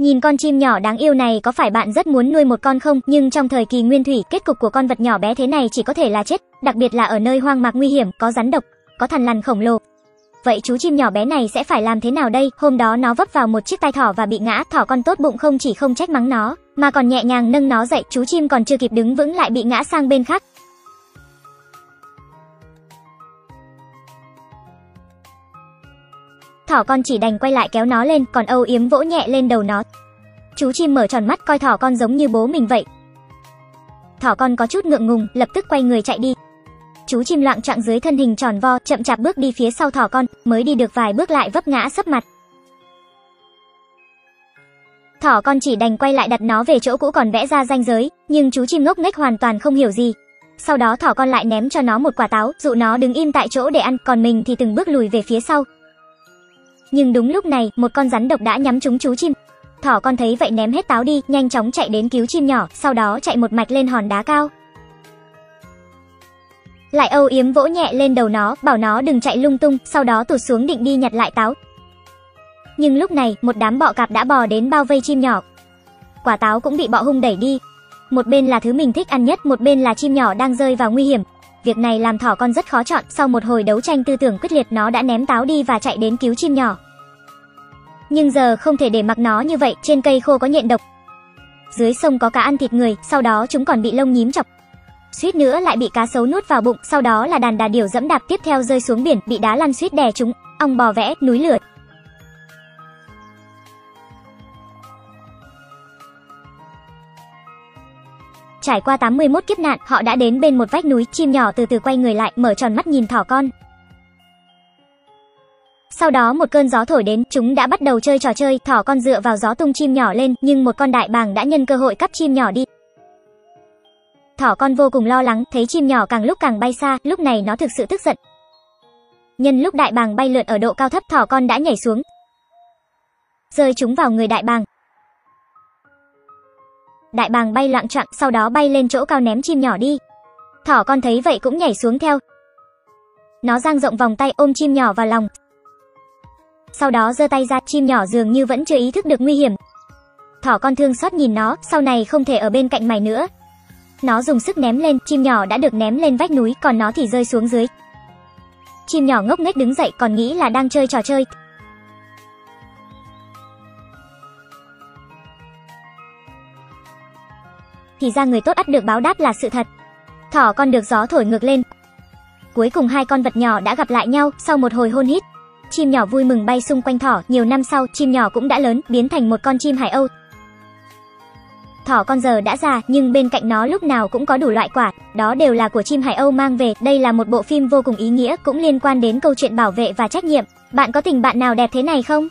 Nhìn con chim nhỏ đáng yêu này có phải bạn rất muốn nuôi một con không? Nhưng trong thời kỳ nguyên thủy, kết cục của con vật nhỏ bé thế này chỉ có thể là chết, đặc biệt là ở nơi hoang mạc nguy hiểm, có rắn độc, có thằn lằn khổng lồ. Vậy chú chim nhỏ bé này sẽ phải làm thế nào đây? Hôm đó nó vấp vào một chiếc tai thỏ và bị ngã, thỏ con tốt bụng không chỉ không trách mắng nó, mà còn nhẹ nhàng nâng nó dậy, chú chim còn chưa kịp đứng vững lại bị ngã sang bên khác. Thỏ con chỉ đành quay lại kéo nó lên, còn âu yếm vỗ nhẹ lên đầu nó. Chú chim mở tròn mắt coi thỏ con giống như bố mình vậy. Thỏ con có chút ngượng ngùng, lập tức quay người chạy đi. Chú chim loạn trạng dưới thân hình tròn vo, chậm chạp bước đi phía sau thỏ con, mới đi được vài bước lại vấp ngã sấp mặt. Thỏ con chỉ đành quay lại đặt nó về chỗ cũ còn vẽ ra ranh giới, nhưng chú chim ngốc nghếch hoàn toàn không hiểu gì. Sau đó thỏ con lại ném cho nó một quả táo, dụ nó đứng im tại chỗ để ăn, còn mình thì từng bước lùi về phía sau. Nhưng đúng lúc này, một con rắn độc đã nhắm trúng chú chim. Thỏ con thấy vậy ném hết táo đi, nhanh chóng chạy đến cứu chim nhỏ, sau đó chạy một mạch lên hòn đá cao. Lại âu yếm vỗ nhẹ lên đầu nó, bảo nó đừng chạy lung tung, sau đó tụt xuống định đi nhặt lại táo. Nhưng lúc này, một đám bọ cạp đã bò đến bao vây chim nhỏ. Quả táo cũng bị bọ hung đẩy đi. Một bên là thứ mình thích ăn nhất, một bên là chim nhỏ đang rơi vào nguy hiểm. Việc này làm thỏ con rất khó chọn, sau một hồi đấu tranh tư tưởng quyết liệt nó đã ném táo đi và chạy đến cứu chim nhỏ. Nhưng giờ không thể để mặc nó như vậy, trên cây khô có nhện độc. Dưới sông có cá ăn thịt người, sau đó chúng còn bị lông nhím chọc. Suýt nữa lại bị cá sấu nuốt vào bụng, sau đó là đàn đà điểu dẫm đạp tiếp theo rơi xuống biển, bị đá lăn suýt đè chúng, ong bò vẽ, núi lửa. Trải qua 81 kiếp nạn, họ đã đến bên một vách núi, chim nhỏ từ từ quay người lại, mở tròn mắt nhìn thỏ con. Sau đó một cơn gió thổi đến, chúng đã bắt đầu chơi trò chơi, thỏ con dựa vào gió tung chim nhỏ lên, nhưng một con đại bàng đã nhân cơ hội cắp chim nhỏ đi. Thỏ con vô cùng lo lắng, thấy chim nhỏ càng lúc càng bay xa, lúc này nó thực sự tức giận. Nhân lúc đại bàng bay lượn ở độ cao thấp, thỏ con đã nhảy xuống, rơi chúng vào người đại bàng. Đại bàng bay loạn trọng, sau đó bay lên chỗ cao ném chim nhỏ đi. Thỏ con thấy vậy cũng nhảy xuống theo. Nó dang rộng vòng tay ôm chim nhỏ vào lòng. Sau đó giơ tay ra, chim nhỏ dường như vẫn chưa ý thức được nguy hiểm. Thỏ con thương xót nhìn nó, sau này không thể ở bên cạnh mày nữa. Nó dùng sức ném lên, chim nhỏ đã được ném lên vách núi, còn nó thì rơi xuống dưới. Chim nhỏ ngốc nghếch đứng dậy còn nghĩ là đang chơi trò chơi. Thì ra người tốt ắt được báo đáp là sự thật. Thỏ con được gió thổi ngược lên. Cuối cùng hai con vật nhỏ đã gặp lại nhau sau một hồi hôn hít. Chim nhỏ vui mừng bay xung quanh thỏ, nhiều năm sau, chim nhỏ cũng đã lớn, biến thành một con chim hải âu. Thỏ con giờ đã già, nhưng bên cạnh nó lúc nào cũng có đủ loại quả, đó đều là của chim hải âu mang về. Đây là một bộ phim vô cùng ý nghĩa, cũng liên quan đến câu chuyện bảo vệ và trách nhiệm. Bạn có tình bạn nào đẹp thế này không?